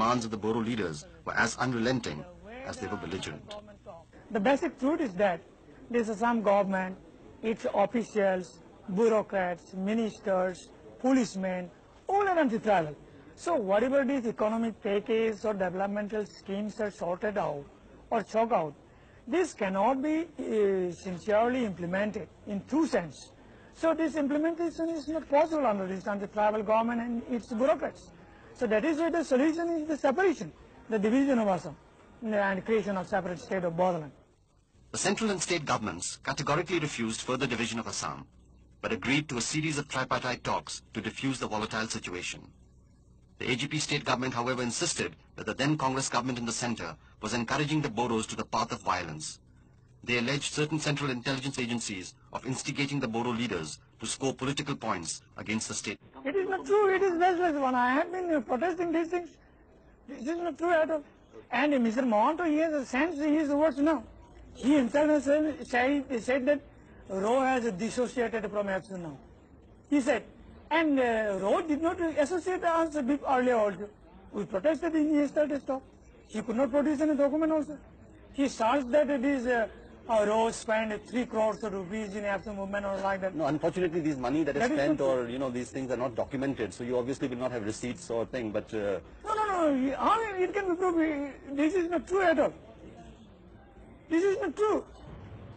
demands of the Bodo leaders were as unrelenting as they were belligerent. The basic truth is that this Assam government, its officials, bureaucrats, ministers, policemen, all are anti-tribal. So whatever these economic package or developmental schemes are sorted out or chalk out, this cannot be uh, sincerely implemented in true sense. So this implementation is not possible under this anti-tribal government and its bureaucrats. So that is why the solution is the separation, the division of Assam and creation of separate state of Bodoland. The central and state governments categorically refused further division of Assam, but agreed to a series of tripartite talks to defuse the volatile situation. The AGP state government, however, insisted that the then Congress government in the centre was encouraging the Bodos to the path of violence. They alleged certain central intelligence agencies of instigating the Bodo leaders to score political points against the state. It is not true, it is baseless one. I have been uh, protesting these things. This is not true at all. And Mr. Mahanta, he has a sense his words now. He himself has said, said, that RAW has dissociated from action now. He said, and uh, RAW did not associate us earlier also. We protested in yesterday's talk. He could not produce any document also. He charged that it is uh, uh, RAW spent 3 crores of rupees in action movement or like that. No, unfortunately, these money that is That is spent not or, you know, these things are not documented. So you obviously will not have receipts or thing, but uh, No, no, no. How it can be proved? This is not true at all. This is not true.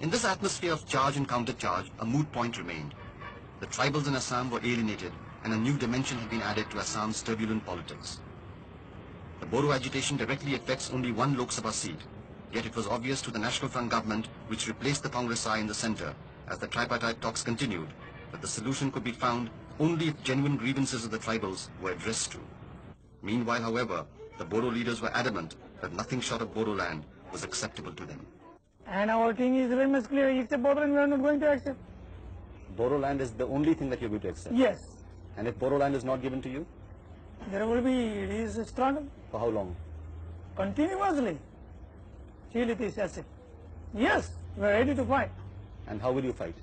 In this atmosphere of charge and countercharge, a moot point remained. The tribals in Assam were alienated and a new dimension had been added to Assam's turbulent politics. The Boro agitation directly affects only one Lok Sabha seat, yet it was obvious to the National Front government, which replaced the Congress I in the centre, as the tripartite talks continued, that the solution could be found only if genuine grievances of the tribals were addressed to. Meanwhile, however, the Bodo leaders were adamant that nothing short of Bodo land was acceptable to them. And our thing is very much clear. If the border we are not going to accept. Boro land is the only thing that you're going to accept. Yes. And if Boro land is not given to you, There will be it is a struggle for how long? continuously till it is accepted. Yes, we are ready to fight. And how will you fight?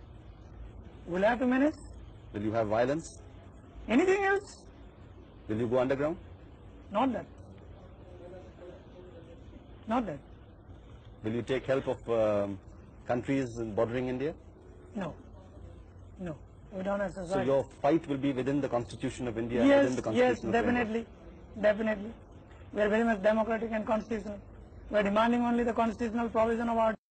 We'll have to manage. Will you have violence? Anything else? Will you go underground? Not that. Not that. Will you take help of um, countries bordering India? No. No. We don't have So your fight will be within the constitution of India, yes, within the constitution yes, definitely. Definitely. We are very much democratic and constitutional. We are demanding only the constitutional provision of our